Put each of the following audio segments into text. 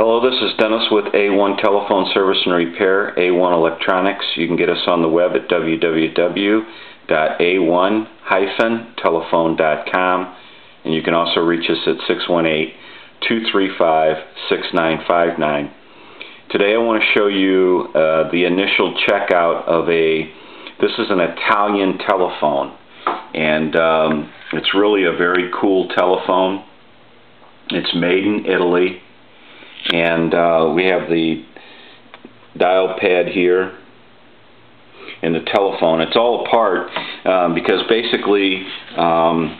Hello, this is Dennis with A1 Telephone Service and Repair, A1 Electronics. You can get us on the web at www.a1-telephone.com and you can also reach us at 618-235-6959. Today I want to show you uh, the initial checkout of a, this is an Italian telephone and um, it's really a very cool telephone. It's made in Italy and uh, we have the dial pad here and the telephone. It's all apart um, because basically um,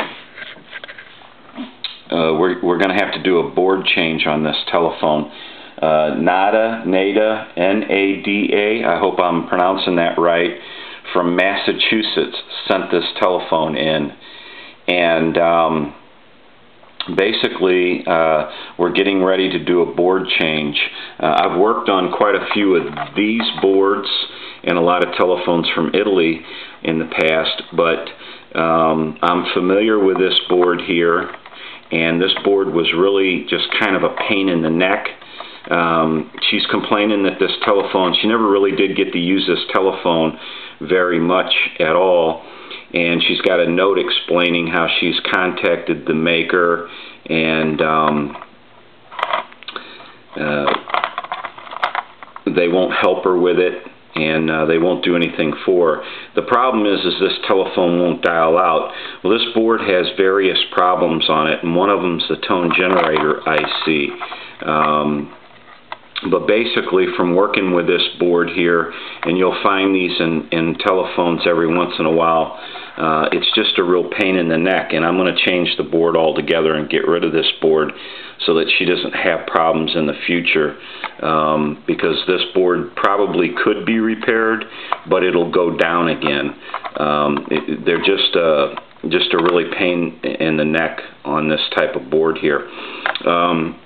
uh, we're, we're going to have to do a board change on this telephone. Uh, NADA, NADA, N-A-D-A, I hope I'm pronouncing that right, from Massachusetts sent this telephone in. And um, basically uh, we're getting ready to do a board change. Uh, I've worked on quite a few of these boards and a lot of telephones from Italy in the past, but um, I'm familiar with this board here and this board was really just kind of a pain in the neck. Um, she's complaining that this telephone, she never really did get to use this telephone very much at all and she's got a note explaining how she's contacted the maker and um, uh, they won't help her with it and uh, they won't do anything for her. The problem is, is this telephone won't dial out. Well, this board has various problems on it, and one of them is the tone generator IC. Um, but basically from working with this board here and you'll find these in, in telephones every once in a while uh, it's just a real pain in the neck and I'm going to change the board altogether and get rid of this board so that she doesn't have problems in the future um, because this board probably could be repaired but it'll go down again. Um, it, they're just a, just a really pain in the neck on this type of board here. Um,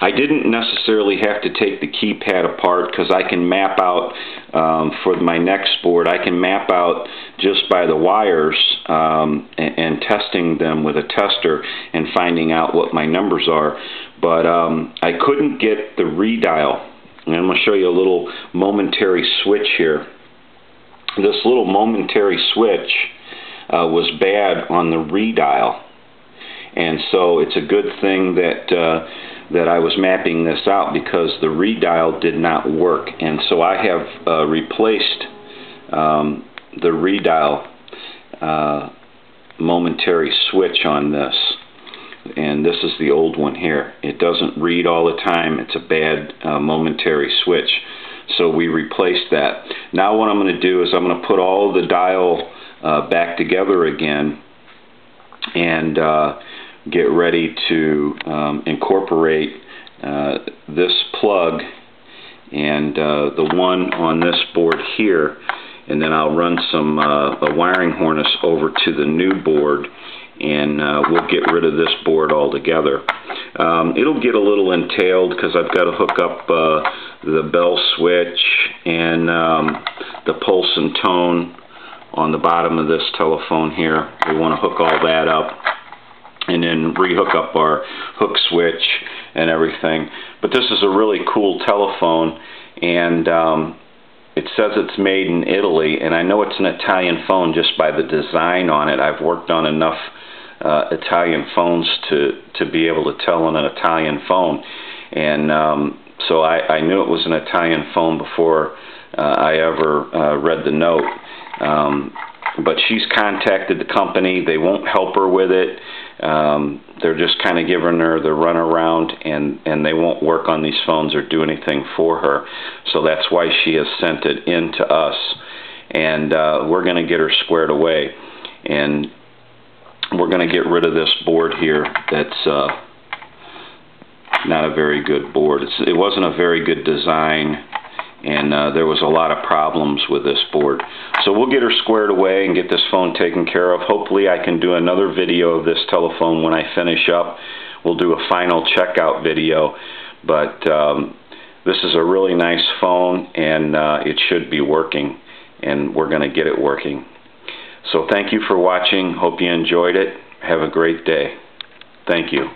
I didn't necessarily have to take the keypad apart because I can map out um, for my next board, I can map out just by the wires um, and, and, testing them with a tester and finding out what my numbers are. But um, I couldn't get the redial. And I'm going to show you a little momentary switch here. This little momentary switch uh, was bad on the redial. And so it's a good thing that uh, that I was mapping this out because the redial did not work. And so I have uh, replaced um, the redial uh, momentary switch on this. And this is the old one here. It doesn't read all the time. It's a bad uh, momentary switch. So we replaced that. Now what I'm going to do is I'm going to put all the dial uh, back together again. And uh, get ready to um, incorporate uh, this plug and uh, the one on this board here and then I'll run some uh, wiring harness over to the new board and uh, we'll get rid of this board altogether. Um, it'll get a little entailed because I've got to hook up uh, the bell switch and um, the pulse and tone on the bottom of this telephone here. We want to hook all that up and then rehook up our hook switch and everything. But this is a really cool telephone and um, it says it's made in Italy and I know it's an Italian phone just by the design on it. I've worked on enough uh, Italian phones to, to be able to tell on an Italian phone and um, so I, I knew it was an Italian phone before uh, I ever uh, read the note. Um, but she's contacted the company. They won't help her with it. Um, they're just kind of giving her the runaround, and and they won't work on these phones or do anything for her. So that's why she has sent it in to us, and uh, we're going to get her squared away, and we're going to get rid of this board here. That's uh, not a very good board. It's, it wasn't a very good design and uh, there was a lot of problems with this board. So we'll get her squared away and get this phone taken care of. Hopefully I can do another video of this telephone when I finish up. We'll do a final checkout video, but um, this is a really nice phone and uh, it should be working and we're going to get it working. So thank you for watching. Hope you enjoyed it. Have a great day. Thank you.